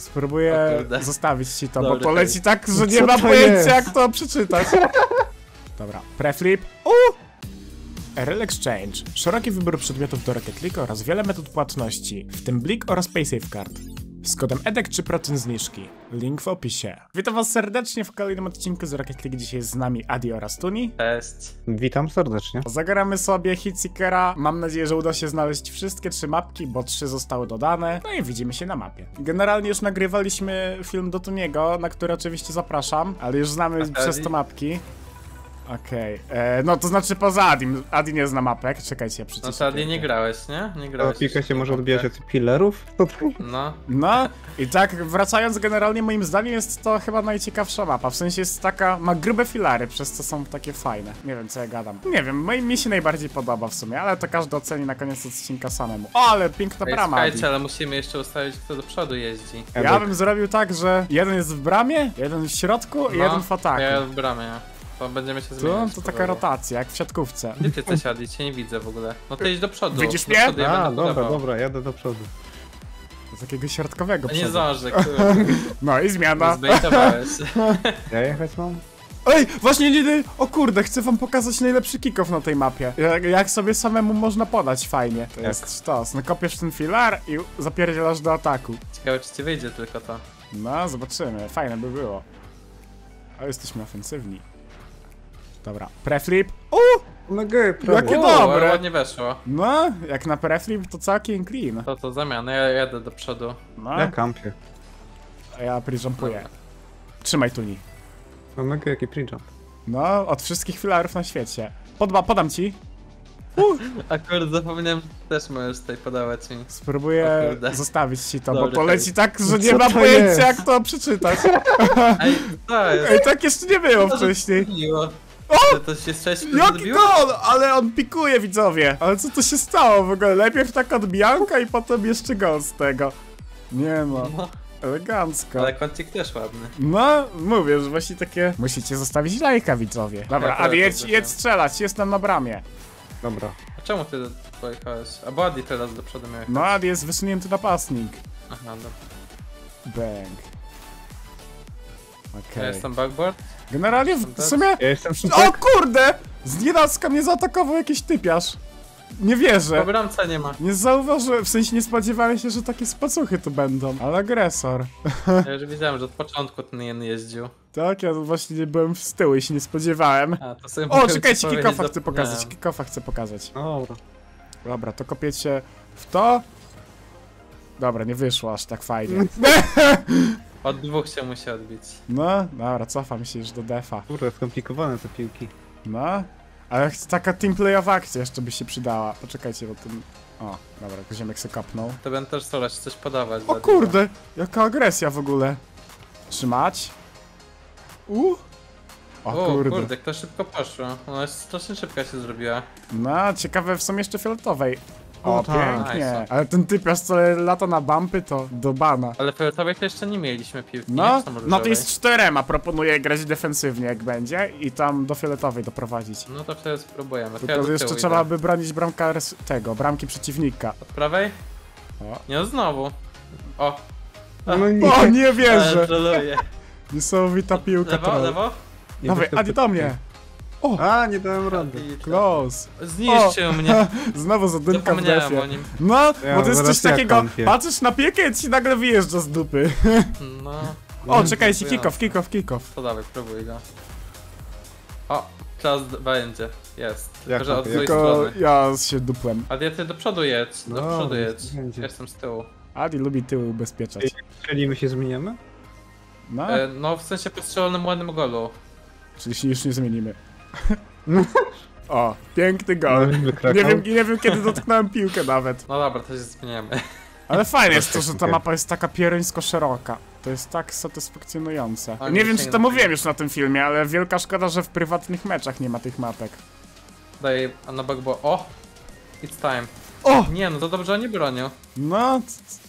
Spróbuję zostawić ci to, bo Dobry to leci tak, że nie co ma pojęcia jest? jak to przeczytać. Dobra, preflip. U! RL Exchange. Szeroki wybór przedmiotów do Rocket League oraz wiele metod płatności, w tym Blik oraz PaySafeCard. Z kodem EDEK 3% zniżki. Link w opisie. Witam was serdecznie w kolejnym odcinku z Rocket League. Dzisiaj jest z nami Adi oraz Tuni. Cześć. Witam serdecznie. Zagramy sobie Hitseekera. Mam nadzieję, że uda się znaleźć wszystkie trzy mapki, bo trzy zostały dodane. No i widzimy się na mapie. Generalnie już nagrywaliśmy film do Tuniego, na który oczywiście zapraszam, ale już znamy A przez Adi? to mapki. Okej, e, no to znaczy poza Adim. Adi nie zna mapek, czekajcie, ja No przecież... to Adi nie grałeś, nie? Nie grałeś. jeszcze się może odbijać od pillerów? No, No i tak wracając generalnie moim zdaniem jest to chyba najciekawsza mapa. W sensie jest taka, ma grube filary, przez co są takie fajne. Nie wiem co ja gadam. Nie wiem, mi, mi się najbardziej podoba w sumie, ale to każdy oceni na koniec odcinka samemu. O, ale piękna Ej, brama. Adi. słuchajcie, ale musimy jeszcze ustalić, kto do przodu jeździ. Ja bym zrobił tak, że jeden jest w bramie, jeden w środku i No, jeden w ataku. Ja w bramie. To będziemy się To, zmieniać. to taka powoli. rotacja, jak w siatkówce. Gdzie ty Adi? Cię nie widzę w ogóle. No ty idź do przodu. Widzisz do mnie? Przodu, ja A, dobra, dobra, jadę do przodu. Z takiego środkowego No nie przodu. zdążę, kurde. No i zmiana. Zbejtowałeś. Ja jechać mam? Ej, właśnie nie, o kurde, chcę wam pokazać najlepszy kickoff na tej mapie. Jak, jak sobie samemu można podać fajnie. To Jak? jest sztos. No kopiesz ten filar i zapierdzielasz do ataku. Ciekawe, czy ci wyjdzie tylko to. No, zobaczymy. Fajne by było. O, jesteśmy ofensywni. Dobra, preflip. U! No gej, Jakie prawie. Uuu, dobre. ładnie weszło. No, jak na preflip to całkiem clean. To to zamiana, ja jadę do przodu. No, Ja kampię. a ja pre-jumpuję. Trzymaj tuni. No mega jaki pre-jump. No, od wszystkich filarów na świecie. Podba, podam ci. Akurat zapomniałem, że też możesz tutaj podawać mi. Spróbuję zostawić ci to, bo Dobry to leci hejt. tak, że No nie ma pojęcia jest? jak to przeczytać. Ej, to jest. Ej, tak jeszcze nie było To, wcześniej. O! To, to się strzeć Jaki gol! Ale on pikuje, widzowie! Ale co to się stało w ogóle? Najpierw taka odbijanka i potem jeszcze gol z tego. Nie no, No, elegancko. ale kącik też ładny. No, mówię, że właśnie takie... Musicie zostawić lajka, widzowie. Dobra, Ja a jedź, jedź strzelać, jestem na bramie. Dobra. A czemu ty pojechałeś? A bo Adi teraz do przodu miałeś. No, a jest wysunięty napastnik. Aha, dobra. Bang. Ja Okej. jestem backboard. Generalnie w sumie... Ja jestem O kurde! Z nienacka mnie zaatakował jakiś typiarz. Nie Po wierzę. bramce nie ma. Nie zauważyłem, w sensie nie spodziewałem się, że takie spacuchy tu będą. Ale agresor. Ja już widziałem, że od początku ten jeden jeździł. Tak, ja właśnie nie byłem z tyłu i się nie spodziewałem. A, to sobie O, czekajcie, kickofa chcę pokazać, kickofa chcę pokazać. Dobra. Dobra, to kopiecie w to. Dobra, nie wyszło aż tak fajnie. Od dwóch się musi odbić. No, dobra, cofam się już do defa. Kurde, skomplikowane te piłki. No, ale taka teamplayowa akcja jeszcze by się przydała. Poczekajcie, bo ten... O, dobra, Koziemek se kapnął. To będę też solać coś podawać. O kurde, jaka agresja w ogóle. Trzymać. U. O. O kurde. kurde, to szybko poszło. Ona jest strasznie szybka się zrobiła. No, ciekawe w sumie jeszcze fioletowej. O, O, tak. pięknie. Nice. Ale ten typiarz co lata na bumpy to do bana. Ale fioletowej to jeszcze nie mieliśmy piłki. No, nie? No to jest czterema, proponuję grać defensywnie jak będzie i tam do fioletowej doprowadzić. No to wtedy spróbujemy. Tylko jeszcze trzeba idę. by bronić bramka tego, bramki przeciwnika. Od prawej? O, Nie, no znowu. O, No nie. o nie wierzę! Niesamowita piłka Lewo, troll. lewo? nie Dawaj, dostępny- Adi do mnie! A, nie dałem rady. Close. Zniszczył mnie. Znowu zadymka w defie. o nim. No, Ja bo to jest coś takiego, kąpię. patrzysz na piekę i ci nagle wyjeżdża z dupy. No. O, czekajcie, dziękuję. kick-off, kick-off, kick-off. To dawaj, próbuj go. O, czas będzie. Jest. Tylko, że od strony. ja się dupłem. A ja ty do przodu jedź, do Dobra, przodu jedź. będzie. Jestem z tyłu. Adi lubi tyły ubezpieczać. Czyli my się zmieniamy? No, E, no w sensie po strzelonym ładnym golu. czyli się już nie zmienimy. O, piękny No, gol. niby Nie wiem, nie wiem kiedy dotknąłem piłkę nawet. No dobra, to się zmieniamy. Ale fajne jest to, że ta mapa jest taka pierońsko szeroka. To jest tak satysfakcjonujące. A, Nie nie wiem, czy to mówiłem już na tym filmie, ale wielka szkoda, że w prywatnych meczach nie ma tych mapek. Daję a na backbo. O! It's time. O! Nie no, to dobrze oni bronią. No,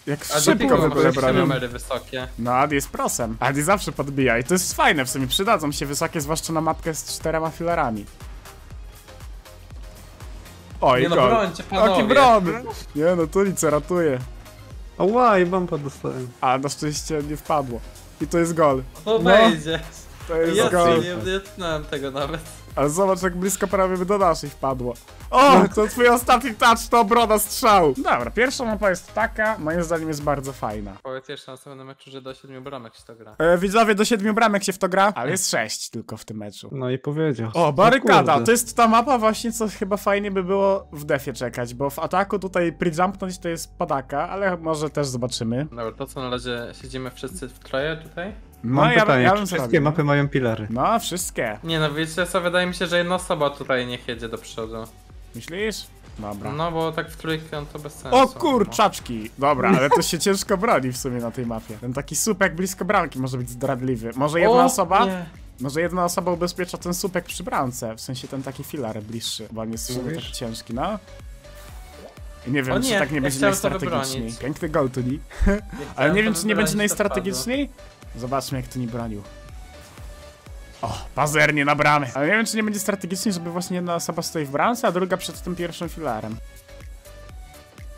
jak A szybko piłki w ogóle masz bronią. wysokie. No, Adi jest prosem. Adi zawsze podbija i to jest fajne w sumie. Przydadzą się wysokie, zwłaszcza na mapkę z czterema filarami. O, i Nie no, gol. brońcie panowie. Jaki bron! Nie no, tu nic ratuje. Ała, i bumpa dostałem. A na szczęście nie wpadło. I to jest gol. No No. wejdzie. To jest Ja gol. nie, nie tego nawet. Ale zobacz jak blisko prawie by do naszej wpadło. O, to twój ostatni touch to obrona strzału. Dobra, pierwsza mapa jest taka, moim zdaniem jest bardzo fajna. Powiedz jeszcze na następnym meczu, że do 7 bramek się to gra. E, widzowie, do siedmiu bramek się w to gra, ale jest sześć tylko w tym meczu. No i powiedział. O, barykada, to jest ta mapa właśnie, co chyba fajnie by było w defie czekać, bo w ataku tutaj pre-jumpnąć to jest padaka, ale może też zobaczymy. Dobra, to co na razie siedzimy wszyscy w troje tutaj? No, Mam ja, pytanie, ja czy bym wszystkie mapy mają pilary? No, wszystkie. Nie no, wiecie co, wydaje mi się, że jedna osoba tutaj niech jedzie do przodu. Myślisz? Dobra. No bo tak w trójkę no to bez sensu. O kurczaczki! Dobra, ale to się ciężko broni w sumie na tej mapie. Ten taki supek blisko bramki może być zdradliwy. Może No. jedna O, osoba? Nie. Może jedna osoba ubezpiecza ten supek przy bramce, w sensie ten taki filar bliższy, bo on jest w sumie Mówisz? taki ciężki, no. I nie wiem, O czy nie, tak nie ja będzie najstrategiczniej. Piękny gol tu nie. Nie Ale nie wiem, czy nie będzie najstrategiczniej. Zobaczmy, jak tu nie bronił. O, pazernie na bramę. Ale nie wiem, czy nie będzie strategicznie, żeby właśnie jedna osoba stoi w bramce, a druga przed tym pierwszym filarem.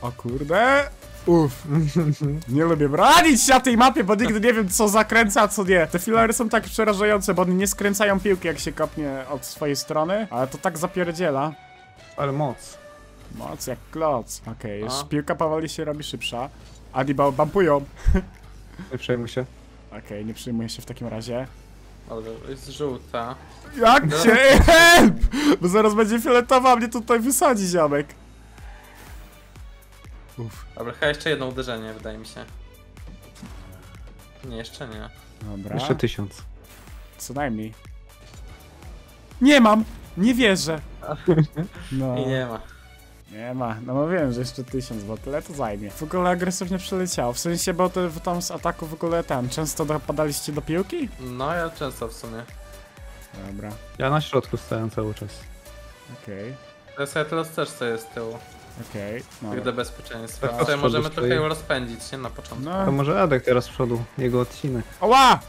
O kurde. Uff. Nie lubię bronić się na tej mapie, bo nigdy nie wiem, co zakręca, a co nie. Te filary są tak przerażające, bo one nie skręcają piłki, jak się kopnie od swojej strony, ale to tak zapierdziela. Ale moc. Moc jak kloc. Okej, już A. piłka powoli się robi szybsza. Adi ba- bampują. Nie przejmuj się. Okej, nie przyjmuję się w takim razie. Dobra, jest żółta. Jak No. cię? Help! Bo zaraz będzie fioletowa, a mnie tutaj wysadzi ziomek. Uff, Dobra, chyba jeszcze jedno uderzenie, wydaje mi się. Nie, jeszcze nie. dobra. Jeszcze tysiąc. Co najmniej. Nie mam! Nie wierzę! No, I nie ma. Nie ma. No mówiłem, że jeszcze tysiąc, bo tyle to zajmie. W ogóle agresywnie przeleciało. W sensie, bo te, tam z ataku w ogóle ten. Często dopadaliście do piłki? No ja często w sumie. Dobra, Ja na środku stałem cały czas. okej, Teraz ja teraz też stoję z tyłu. okej. Tak Okay. dla bezpieczeństwa. Tak, Tutaj możemy trochę ją rozpędzić, nie? Na początku. To No, może Adek teraz z przodu, jego odcinek. Oła!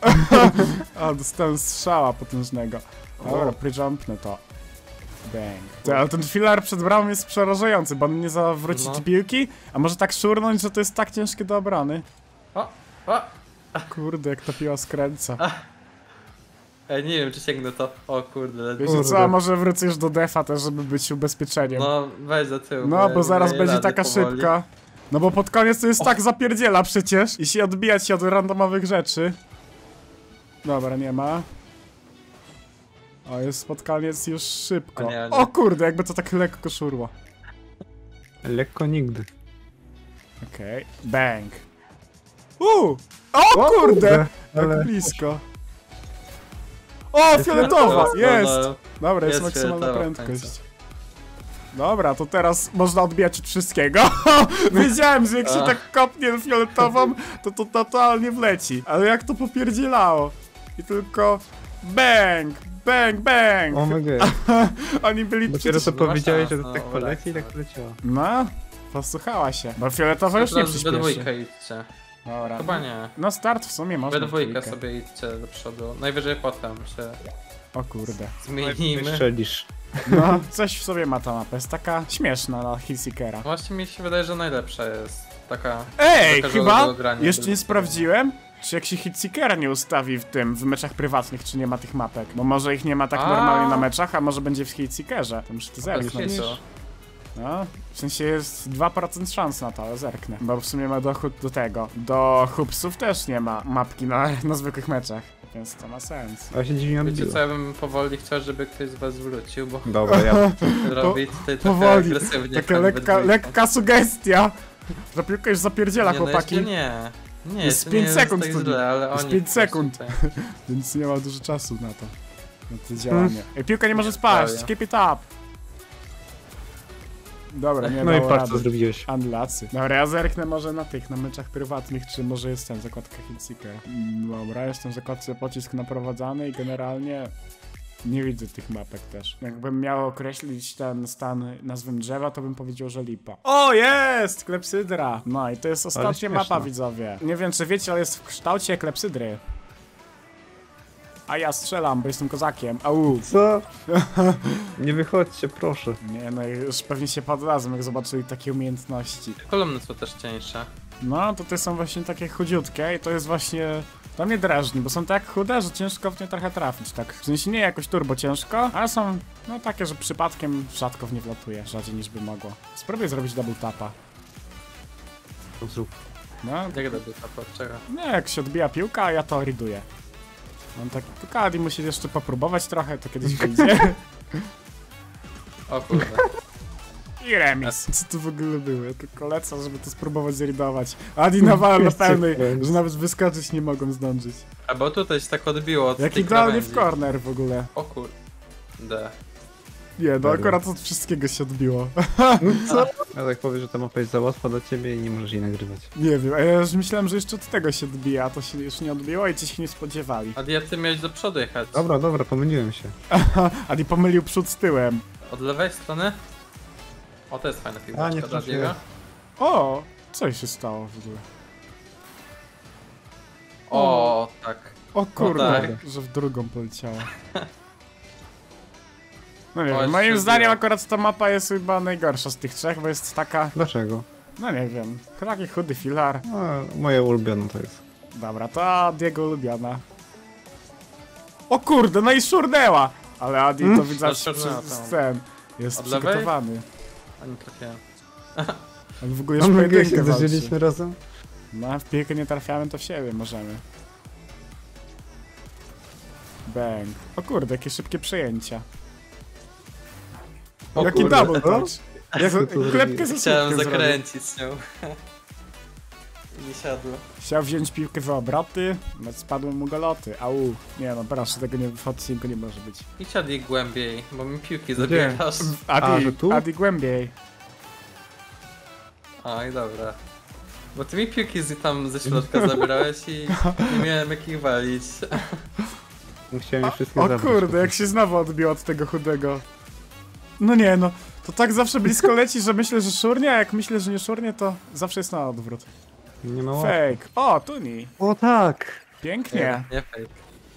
A, dostałem strzała potężnego. Dobra, O. pre-jumpnę to. Bang. Ale ten filar przed bramą jest przerażający, bo on nie zawróci No. ci piłki, a może tak szurnąć, że to jest tak ciężkie do obrony. O! O! Kurde, jak ta piła skręca. Ej, nie wiem czy sięgnę to. O kurde. Wiecie co, a może wrócisz do defa też, żeby być ubezpieczeniem. No weź za tył. No, bo zaraz będzie taka powoli. szybka. No bo pod koniec to jest tak zapierdziela przecież. I się odbijać się od randomowych rzeczy. Dobra, nie ma. O, jest pod koniec już szybko. O nie, o nie. O kurde, jakby to tak lekko szurło. Lekko nigdy. Okej, bang. Uuu! O kurde! Jak ale- blisko. O, fioletowa! No, Jest! no, Dobra, jest, Jest maksymalna prędkość. Dobra, to teraz można odbijać od wszystkiego. Wiedziałem, że jak się tak kopnie fioletową, to to totalnie wleci. Ale jak to popierdzielało. I tylko bang, bang, bang. O mega. Oni byli Dopiero co powiedziałeś, że szans, to tak no, poleci i tak poleciało. No, posłuchała się. Bo fioletowa już nie przyspieszy. dwójkę idźcie. Dobra. Chyba nie. No start w sumie można We dwójkę sobie idźcie do przodu. Najwyżej potem się O kurde. zmienimy. Strzelisz. No, coś w sobie ma ta mapa. Jest taka śmieszna dla Hillseekera. Właśnie mi się wydaje, że najlepsza jest. Taka... Ej, taka chyba jeszcze nie sprawdziłem, czy jak się Hitseekera nie ustawi w tym, w meczach prywatnych, czy nie ma tych mapek. Bo może ich nie ma tak A. normalnie na meczach, a może będzie w Hitseekerze. To muszę to zerknąć. No, w sensie jest 2% szans na to, ale zerknę. Bo w sumie ma dochód do tego. Do hupsów też nie ma mapki na, na zwykłych meczach. Więc to ma sens. A się dziwnie Wiecie co, ja bym powoli chciał, żeby ktoś z was wrócił, bo Dobra, ja. robi tutaj trochę Powoli. agresywnie. Taka tak lekka, lekka sugestia. Że piłka już zapierdziela, nie, no chłopaki. jeszcze nie. Nie, Jest to pięć nie jest sekund tak źle, ale Jest oni pięć po prostu sekund. tutaj- Więc nie ma dużo czasu na to. Na to działanie. Ej, piłka nie może spaść, keep it up. Dobra, nie No i dało patrz co rady. zrobiłeś. Andlacy. Dobra, ja zerknę może na tych, na meczach prywatnych, czy może jestem zakładka Hitseeker. Mm, Dobra, jestem w zakładce pocisk naprowadzany i generalnie nie widzę tych mapek też. Jakbym miał określić ten stan nazwą drzewa, to bym powiedział, że lipa. O, jest! Klepsydra! No i to jest ostatnia mapa, widzowie. Nie wiem, czy wiecie, ale jest w kształcie klepsydry. A ja strzelam, bo jestem kozakiem. Au. Co? Nie wychodźcie, proszę. Nie no, już pewnie się poddadzą, jak zobaczyli takie umiejętności. Kolumny są też cieńsze. No, to te są właśnie takie chudziutkie i to jest właśnie... To mnie drażni, bo są tak chude, że ciężko w nie trochę trafić, tak. W sensie nie jakoś turbo ciężko, ale są, no takie, że przypadkiem rzadko w nie wlatuje, rzadziej niż by mogło. Spróbuję zrobić double tapa. To Zrób. No, Jak to od czego? nie, jak się odbija piłka, a ja to riduję. Mam tak, tylko Adi musi jeszcze popróbować trochę, to kiedyś wyjdzie. O kurde. I remis. Co to w ogóle było? Ja tylko lecę, żeby to spróbować zridować. Adi nawala na pełnej, że nawet wyskoczyć nie mogą zdążyć. A bo tutaj się tak odbiło od Jak tej idealnie w corner w ogóle. O kurde. Nie, no akurat od wszystkiego się odbiło. No co? Ja tak powiem, że ta mapa jest za łatwa dla ciebie i nie możesz jej nagrywać. Nie wiem, a ja już myślałem, że jeszcze od tego się odbija, a to się już nie odbiło i ci się nie spodziewali. A ja ty miałeś do przodu jechać. Dobra, dobra, pomyliłem się. Adi pomylił przód z tyłem. Od lewej strony? O, to jest fajna A, nie dla trafiłem. Diego. O, co się stało w ogóle? O, tak. O kurde, tak. że w drugą poleciała. No nie O, wiem, moim zdaniem akurat ta mapa jest chyba najgorsza z tych trzech, bo jest taka, Dlaczego? no nie wiem, taki chudy filar. A, moje ulubione to jest. Dobra, to Diego ulubiona. O kurde, no i szurnęła! Ale Adi to widać No, przez szurnęła tam. scen. Jest Od przygotowany. A nie trafiłem. On w ogóle już pojedynkę się walczy. razem? No, a w piłkę nie trafiamy, to w siebie możemy. Bang. O kurde, jakie szybkie przejęcia. O Jaki kurde. double. Jak tu klepkę ze Chciałem zakręcić z nią. Nie siadło. Chciał wziąć piłkę w obroty, no spadły mu galoty. Au. Nie no, proszę, tego nie, w odcinku nie może być. I siadaj głębiej, bo mi piłki zabierasz. Adi, A, tu? Adi głębiej. A, i dobra. Bo ty mi piłki z, tam ze środka zabierałeś i nie miałem jak ich walić. Musiałem je wszystkie O zabrać. kurde, jak się znowu odbiło od tego chudego. No nie no, to tak zawsze blisko leci, że myślę, że szurnie, a jak myślę, że nie szurnie, to zawsze jest na odwrót. Nie ma łatwo. Fake. O, Tuni. O tak! Pięknie. Nie fake.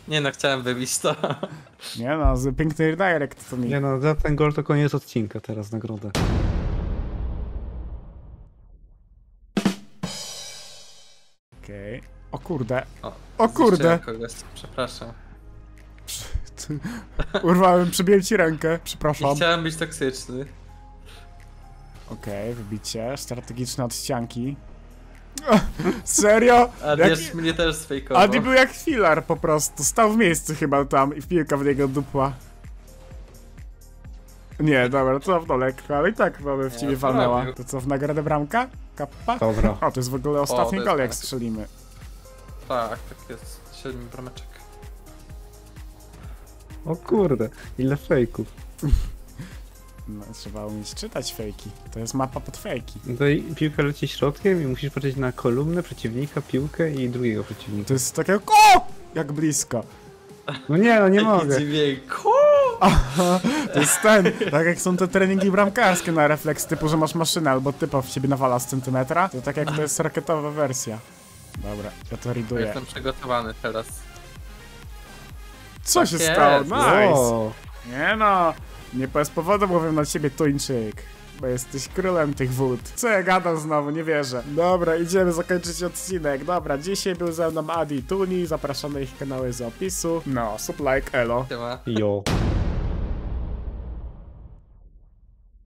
Nie no, chciałem wybić to. Nie no, z piękny redirect Tuni. Nie no, za ten gol to koniec odcinka, teraz nagrodę. Okej. O kurde. O, O kurde. Kogoś. Przepraszam. Urwałem, przybiłem ci rękę. Nie Przepraszam. chciałem być toksyczny. Okej, wybicie. Strategiczne odścianki. Serio? A Jak- mnie też sfejkował. Adi był jak filar po prostu. Stał w miejscu chyba tam i piłka w niego dupła. Nie, dobra, to w lekko, ale i tak by w Nie, ciebie to walnęła. To co, w nagrodę bramka? Kappa? Dobra. O, to jest w ogóle ostatni gol, jak tak. strzelimy. Tak, tak jest. Siedmiu brameczek. O kurde, ile fejków. No, trzeba umieć czytać fejki. To jest mapa pod fejki. No i piłka leci środkiem i musisz patrzeć na kolumnę przeciwnika, piłkę i drugiego przeciwnika. To jest takie o! Jak blisko. No nie, no nie mogę. Aha, to jest ten, tak jak są te treningi bramkarskie na refleks typu, że masz maszynę albo typa w ciebie nawala z centymetra, to tak jak to jest rakietowa wersja. Dobra, ja to riduję. Jestem przygotowany teraz. Co się Tak stało? jest. Nice! O, Nie no, nie bez powodu mówię na ciebie tuńczyk. Bo jesteś królem tych wód. Co ja gadam znowu, nie wierzę. Dobra, idziemy zakończyć odcinek. Dobra, dzisiaj był ze mną Adi i Tuni, zapraszam na ich kanały z opisu. No, sub like, elo. Siema. jo.